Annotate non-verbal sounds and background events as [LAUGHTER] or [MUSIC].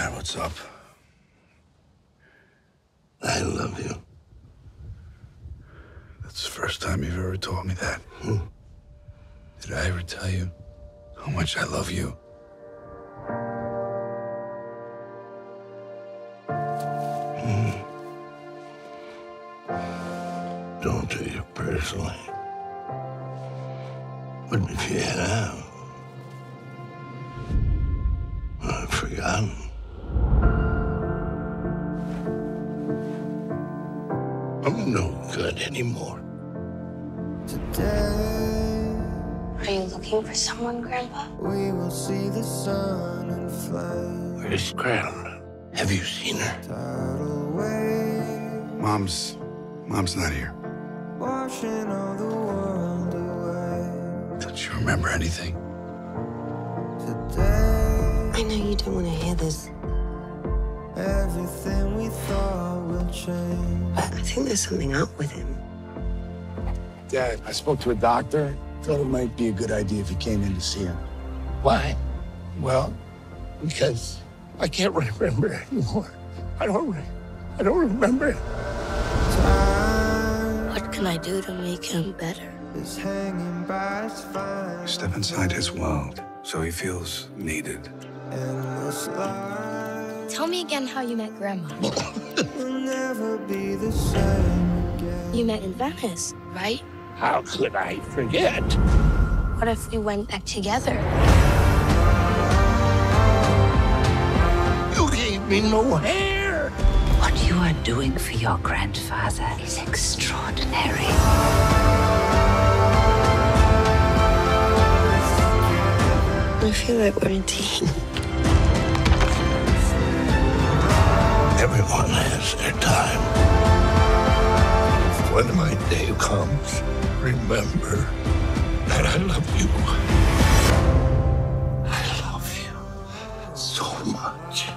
Dad, what's up? I love you. That's the first time you've ever told me that. Hmm. Did I ever tell you how much I love you? Hmm. Don't take it personally. But if you have, I've forgotten. I'm no good anymore. Today. Are you looking for someone, Grandpa? We will see the sun and fly Where's Grandma? Have you seen her? Mom's. Mom's not here. washing all the world away. Don't you remember anything? Today, I know you don't want to hear this, everything we thought will change. but I think there's something up with him. Dad, I spoke to a doctor. Thought it might be a good idea if you came in to see him. Why? Well, because I can't [LAUGHS] remember anymore. I don't. re- I don't remember. What can I do to make him better? is hanging by its fine. Step inside his world so he feels needed. Endless light Tell me again how you met Grandma. will never be the same again. You met in Venice, right? How could I forget? What if we went back together? You gave me no hair. What you are doing for your grandfather is extraordinary. I feel like we're in team. [LAUGHS] Everyone has their time. When my day comes, remember that I love you. I love you so much.